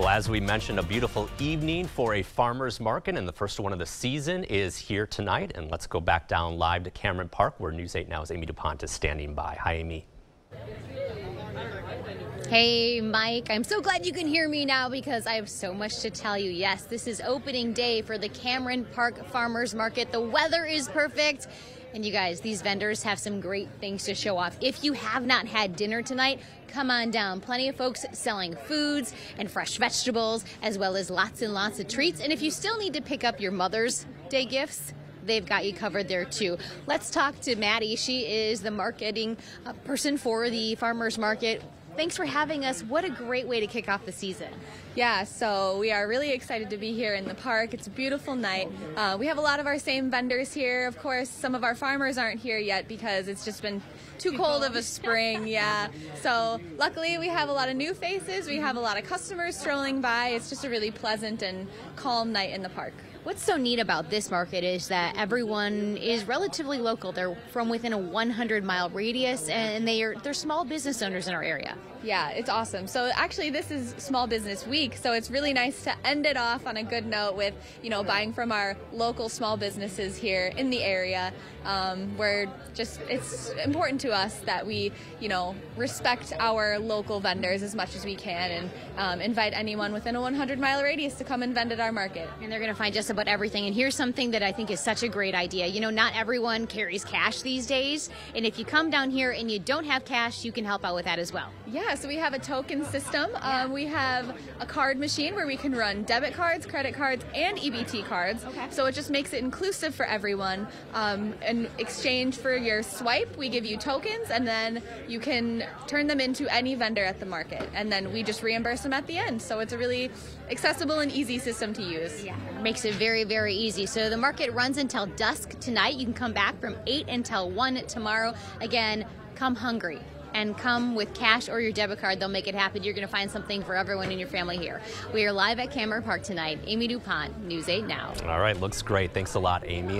Well, as we mentioned, a beautiful evening for a farmer's market, and the first one of the season is here tonight. And let's go back down live to Cameron Park, where News 8 Now's Amy DuPont is standing by. Hi, Amy. Hey, Mike. I'm so glad you can hear me now because I have so much to tell you. Yes, this is opening day for the Cameron Park Farmers Market. The weather is perfect. And you guys, these vendors have some great things to show off. If you have not had dinner tonight, come on down. Plenty of folks selling foods and fresh vegetables, as well as lots and lots of treats. And if you still need to pick up your Mother's Day gifts, they've got you covered there too. Let's talk to Maddie. She is the marketing uh, person for the farmers market. Thanks for having us. What a great way to kick off the season. Yeah, so we are really excited to be here in the park. It's a beautiful night. Uh, we have a lot of our same vendors here. Of course, some of our farmers aren't here yet because it's just been too, cold, of a spring. Yeah. So luckily, we have a lot of new faces. We have a lot of customers strolling by. It's just a really pleasant and calm night in the park. What's so neat about this market is that everyone is relatively local. They're from within a 100 mile radius, and they are they're small business owners in our area. Yeah, it's awesome. So actually, this is Small Business Week, so it's really nice to end it off on a good note with you know buying from our local small businesses here in the area. Um, where just it's important to us that we you know respect our local vendors as much as we can, and um, invite anyone within a 100 mile radius to come and vend at our market. And they're going to find just about everything. And here's something that I think is such a great idea. You know, not everyone carries cash these days, and if you come down here and you don't have cash, you can help out with that as well. Yeah, so we have a token system. Um, we have a card machine where we can run debit cards, credit cards, and EBT cards. Okay. So it just makes it inclusive for everyone. Um, in exchange for your swipe, we give you tokens, and then you can turn them into any vendor at the market, and then we just reimburse them at the end. So it's a really accessible and easy system to use. Yeah, makes it very, very easy. So the market runs until dusk tonight. You can come back from 8 until 1 tomorrow. Again, come hungry and come with cash or your debit card. They'll make it happen. You're going to find something for everyone in your family here. We are live at Cameron Park tonight. Amy DuPont, News 8 Now. All right, looks great. Thanks a lot, Amy.